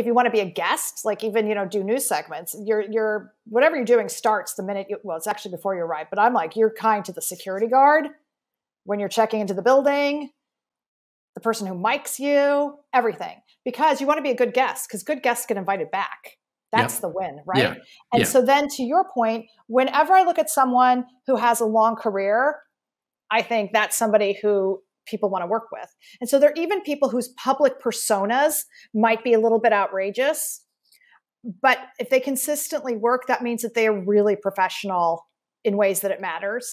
if you want to be a guest, like even you know do news segments, you're you're whatever you're doing starts the minute you well, it's actually before you arrive. But I'm like you're kind to the security guard when you're checking into the building, the person who mics you, everything, because you want to be a good guest because good guests get invited back. That's yep. the win, right? Yeah. And yeah. so then to your point, whenever I look at someone who has a long career, I think that's somebody who people want to work with. And so there are even people whose public personas might be a little bit outrageous. But if they consistently work, that means that they are really professional in ways that it matters.